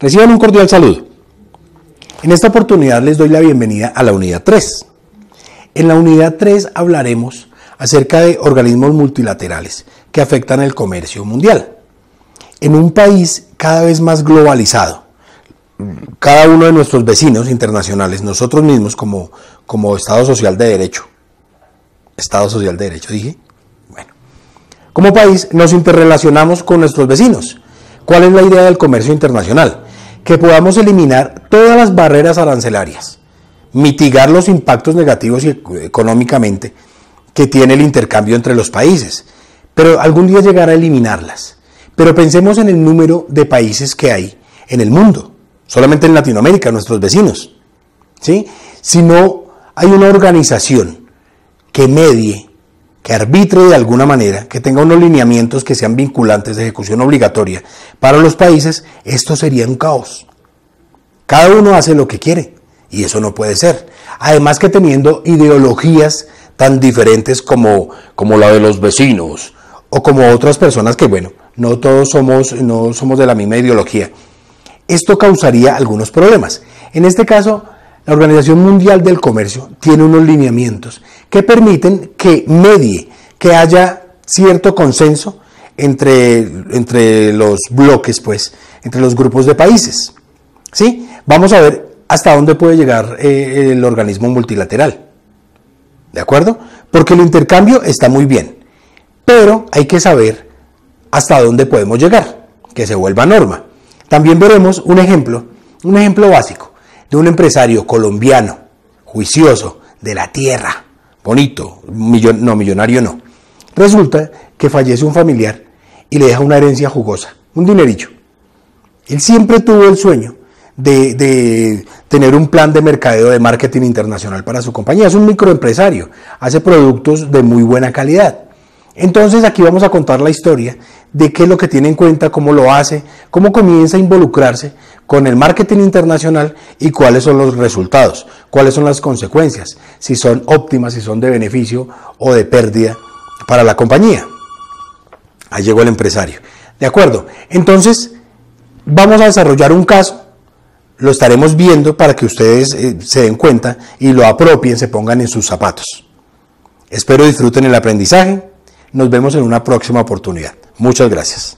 Reciban un cordial saludo. En esta oportunidad les doy la bienvenida a la unidad 3. En la unidad 3 hablaremos acerca de organismos multilaterales que afectan el comercio mundial. En un país cada vez más globalizado, cada uno de nuestros vecinos internacionales, nosotros mismos como, como Estado Social de Derecho, Estado Social de Derecho dije, bueno, como país nos interrelacionamos con nuestros vecinos. ¿Cuál es la idea del comercio internacional? que podamos eliminar todas las barreras arancelarias, mitigar los impactos negativos y económicamente que tiene el intercambio entre los países, pero algún día llegar a eliminarlas. Pero pensemos en el número de países que hay en el mundo, solamente en Latinoamérica, nuestros vecinos. ¿sí? Si no hay una organización que medie, que arbitre de alguna manera, que tenga unos lineamientos que sean vinculantes de ejecución obligatoria para los países, esto sería un caos. Cada uno hace lo que quiere y eso no puede ser. Además que teniendo ideologías tan diferentes como, como la de los vecinos o como otras personas que, bueno, no todos somos, no somos de la misma ideología, esto causaría algunos problemas. En este caso, la Organización Mundial del Comercio tiene unos lineamientos que permiten que medie, que haya cierto consenso entre, entre los bloques, pues, entre los grupos de países. ¿Sí? Vamos a ver hasta dónde puede llegar eh, el organismo multilateral. ¿De acuerdo? Porque el intercambio está muy bien, pero hay que saber hasta dónde podemos llegar, que se vuelva norma. También veremos un ejemplo, un ejemplo básico de un empresario colombiano, juicioso, de la tierra, bonito, no, millonario no. Resulta que fallece un familiar y le deja una herencia jugosa, un dinerillo. Él siempre tuvo el sueño de, de, tener un plan de mercadeo de marketing internacional para su compañía. Es un microempresario, hace productos de muy buena calidad. Entonces aquí vamos a contar la historia de qué es lo que tiene en cuenta, cómo lo hace, cómo comienza a involucrarse con el marketing internacional y cuáles son los resultados, cuáles son las consecuencias, si son óptimas, si son de beneficio o de pérdida para la compañía. Ahí llegó el empresario. De acuerdo. Entonces, vamos a desarrollar un caso, lo estaremos viendo para que ustedes eh, se den cuenta y lo apropien, se pongan en sus zapatos. Espero disfruten el aprendizaje. Nos vemos en una próxima oportunidad. Muchas gracias.